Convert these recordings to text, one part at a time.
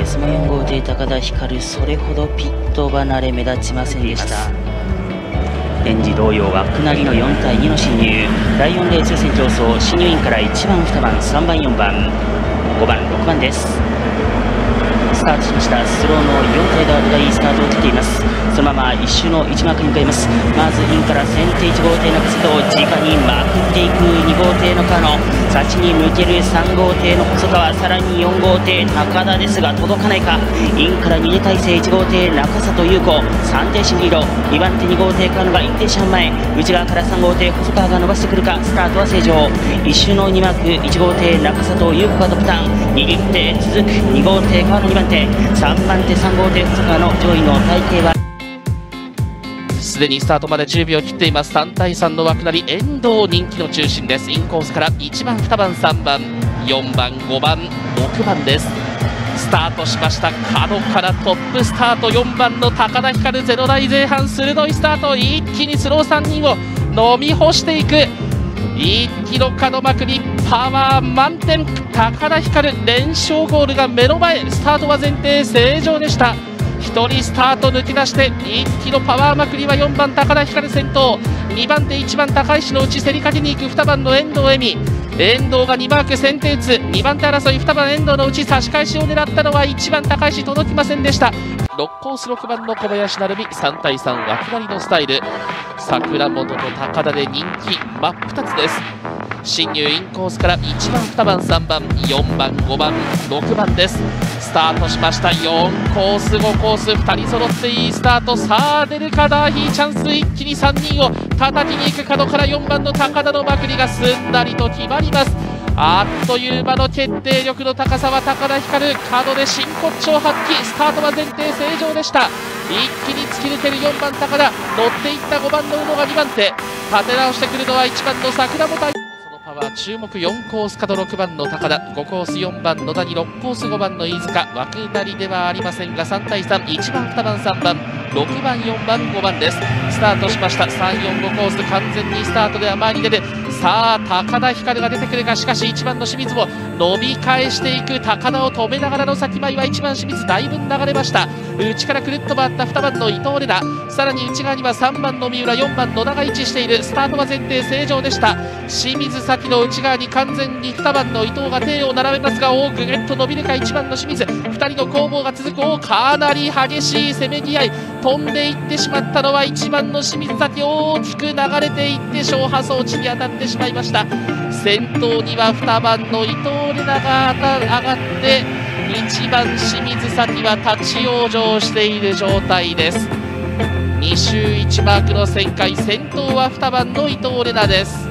レースも4号艇高田光それほどピット離れ目立ちませんでした。レンジ同様は下りの4対2の進入。第4レース先競走進入員から1番2番3番4番5番6番です。スタートしましたスローの4体ガードがいいスタートを切っています。そのまま一周の1幕に向かいますまずインから先手1号艇の活動直にまくっていく2号艇のカノ幸に向ける3号艇の細川さらに4号艇高田ですが届かないか。インから2体制1号艇中里優子3艇進リード2番手2号艇カノが1艇半前内側から3号艇細川が伸ばしてくるか。スタートは正常。一周の2幕1号艇中里優子がトップターン。握って続く2号艇川野2番手3番手3号艇細川の上位の大抵は？すでにスタートまで10秒切っています。3対3の枠なり遠藤人気の中心です。インコースから1番2番3番4番5番6番です。スタートしました。角からトップスタート。4番の高田光0台前半鋭いスタート。一気にスロー3人を飲み干していく。一気の角まくり。パワー満点高田光連勝ゴールが目の前スタートは前提正常でした。1人スタート抜き出して一気のパワーまくりは4番高田光先頭2番手1番高石のうち競りかけに行く2番の遠藤恵美。遠藤が2マーク先手打つ。2番手争い2番遠藤のうち差し返しを狙ったのは1番高石届きませんでした。6コース6番の小林成美3対3枠なりのスタイル。桜本と高田で人気真っ二つです。進入インコースから1番2番3番4番5番6番です。スタートしました。4コース5コース2人揃っていいスタートさあ出るかダーヒーチャンス一気に3人を叩きに行く角から4番の高田のまくりがすんなりと決まります。あっという間の決定力の高さは高田光角で真骨頂発揮。スタートは前提正常でした。一気に突き抜ける4番高田。乗っていった5番の宇野が2番手。立て直してくるのは1番の桜本。は注目4コース角6番の高田5コース4番野田に6コース5番の飯塚。枠なりではありませんが3対31番2番3番6番4番5番です。スタートしました。345コース完全にスタートでは前に出てさあ高田光が出てくるがしかし1番の清水も伸び返していく。高田を止めながらの先前は1番清水。だいぶ流れました。内からくるっと回った2番の伊藤玲奈。さらに内側には3番の三浦。4番野田が位置している。スタートは前提正常でした。清水先の内側に完全に2番の伊藤が手を並べますがおぐぐっと伸びるか。1番の清水。2人の攻防が続く。おかなり激しいせめぎ合い。飛んでいってしまったのは1番の清水先大きく流れていって小破装置に当たってしまいました。先頭には2番の伊藤玲奈が上がって1番清水咲は立ち往生している状態です。2周1マークの旋回。先頭は2番の伊藤玲奈です。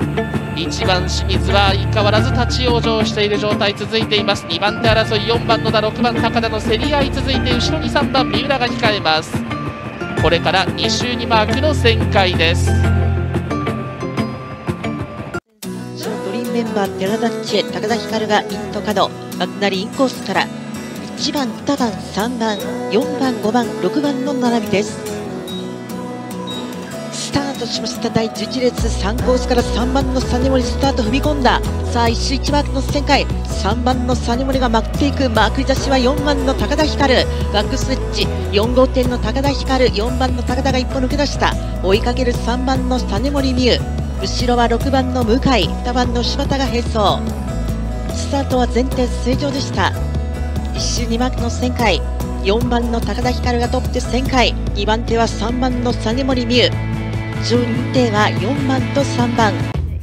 1番清水は相変わらず立ち往生している状態続いています。2番手争い4番野田6番高田の競り合い続いて後ろに3番三浦が控えます。これから2周2マークの旋回です。ドリームメンバー寺田千恵高田光がイント角マクナリインコースから1番2番3番4番5番6番の並びです。ートしました第11列3コースから3番の実森スタート踏み込んだ。さあ1周1マークの旋回。3番の実森がまくっていく。まくり出しは4番の高田光。バックスイッチ。4号店の高田光。4番の高田が一歩抜け出した。追いかける3番の実森美優後ろは6番の向井。2番の柴田が並走。スタートは前提正常でした。1周2マークの旋回。4番の高田光がトップで旋回。2番手は3番の実森美優上2艇は4番と3番。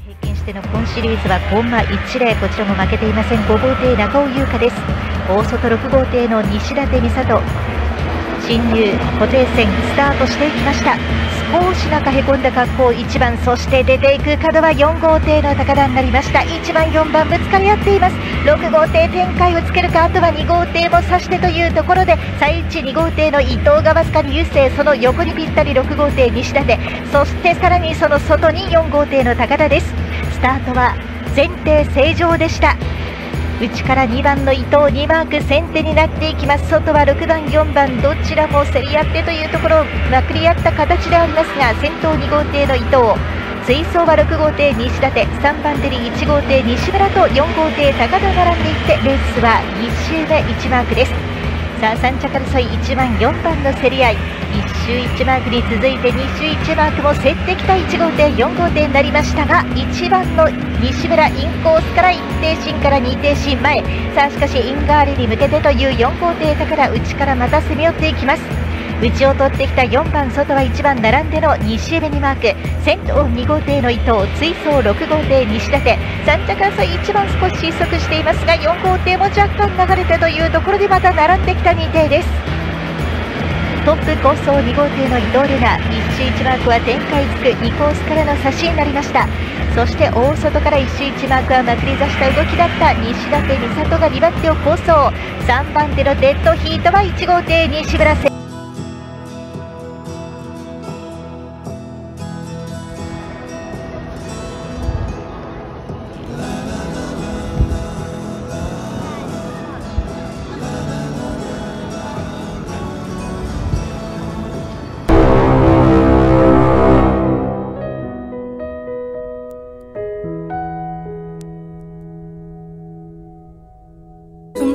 平均しての今シリーズはコンマ1例こちらも負けていません。5号艇中尾優香です。大外6号艇の西舘美里。進入固定線スタートしていきました。少し中へこんだ格好1番そして出ていく角は4号艇の高田になりました。1番4番ぶつかり合っています。6号艇展開をつけるかあとは2号艇も差してというところで最内2号艇の伊藤がわずかに優勢その横にぴったり6号艇西舘そしてさらにその外に4号艇の高田です。スタートは前提正常でした。内から2番の伊藤2マーク先手になっていきます。外は6番4番どちらも競り合ってというところをまくり合った形でありますが先頭2号艇の伊藤。追走は6号艇西舘3番手に1号艇西村と4号艇高田並んでいってレースは2周目1マークです。さあ3着争い1番4番の競り合い。1周1マークに続いて2周1マークも競ってきた1号艇4号艇になりましたが1番の西村インコースから1艇進から2艇進前。さあしかしインガーレに向けてという4号艇だから内からまた攻め寄っていきます。内を取ってきた4番外は1番並んでの2周目にマーク。先頭2号艇の伊藤追走6号艇西舘。3着争い1番少し失速していますが4号艇も若干流れてというところでまた並んできた2艇です。トップ構想2号艇の伊藤玲奈。1周1マークは展開つく2コースからの差しになりました。そして大外から1周1マークはまくり出した動きだった西舘美里が2番手を構想。3番手のデッドヒートは1号艇西村選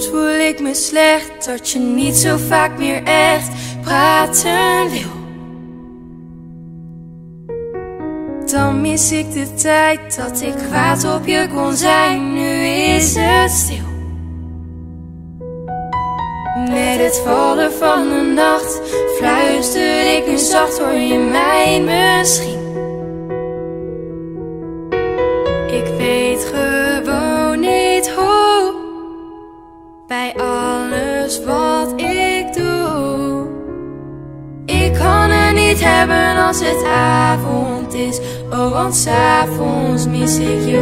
Voel ik me slecht dat je niet zo vaak meer echt praten wil. Dan mis ik de tijd dat ik kwaad op je kon zijn, nu is het stil. Met het vallen van de nacht fluister ik nu zacht, hoor je mij misschien? Ik weet bij alles wat ik doe. Ik kan het niet hebben als het avond is. Oh, want s'avonds mis ik je.